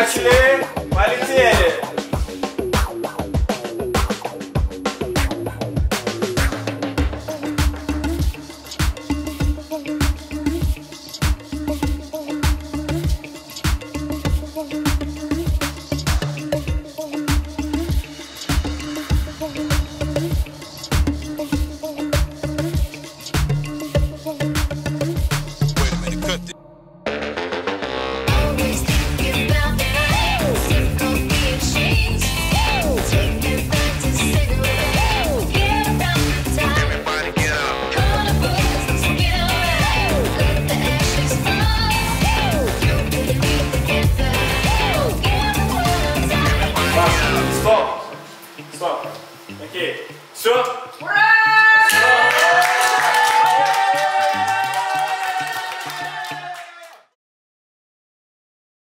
Yaşlı Malitieri. pas. OK. Ça? Ouais!